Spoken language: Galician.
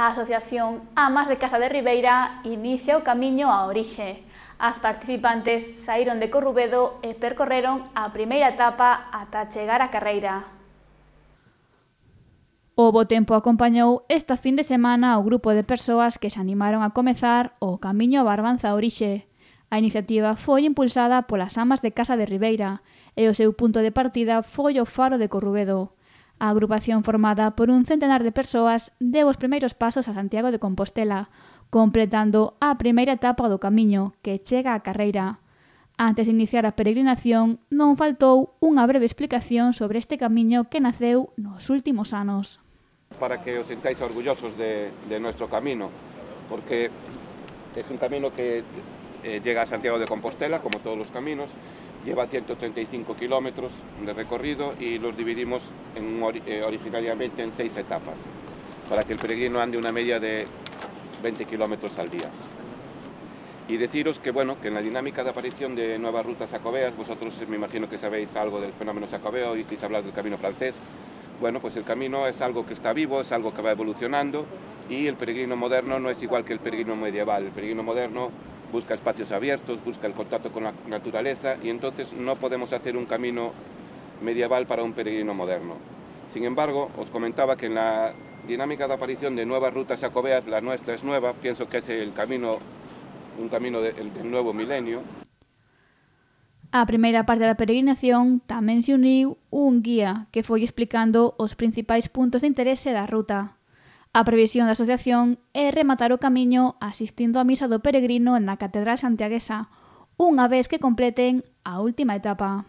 A Asociación Amas de Casa de Ribeira inicia o camiño a orixe. As participantes saíron de Corrubedo e percorreron a primeira etapa ata chegar á carreira. O bo tempo acompañou esta fin de semana o grupo de persoas que se animaron a comezar o camiño a Barbanza Orixe. A iniciativa foi impulsada polas amas de Casa de Ribeira e o seu punto de partida foi o Faro de Corrubedo, A agrupación formada por un centenar de persoas deu os primeiros pasos a Santiago de Compostela, completando a primeira etapa do camiño, que chega á carreira. Antes de iniciar a peregrinación, non faltou unha breve explicación sobre este camiño que naceu nos últimos anos. Para que os sintáis orgullosos de, de nuestro camino, porque es un camino que eh, llega a Santiago de Compostela, como todos los caminos, lleva 135 kilómetros de recorrido y los dividimos en, eh, originariamente en seis etapas, para que el peregrino ande una media de 20 kilómetros al día. Y deciros que, bueno, que en la dinámica de aparición de nuevas rutas sacobeas, vosotros me imagino que sabéis algo del fenómeno sacobeo, oísteis hablar del camino francés, bueno, pues el camino es algo que está vivo, es algo que va evolucionando y el peregrino moderno no es igual que el peregrino medieval. El peregrino moderno busca espacios abiertos, busca el contacto con la naturaleza y entonces no podemos hacer un camino medieval para un peregrino moderno. Sin embargo, os comentaba que en la dinámica de aparición de nuevas rutas jacobeas, la nuestra es nueva, pienso que es el camino, un camino de, el, del nuevo milenio. A primeira parte da peregrinación tamén se uniu un guía que foi explicando os principais puntos de interese da ruta. A previsión da asociación é rematar o camiño asistindo á misa do peregrino na Catedral Santiaguesa, unha vez que completen a última etapa.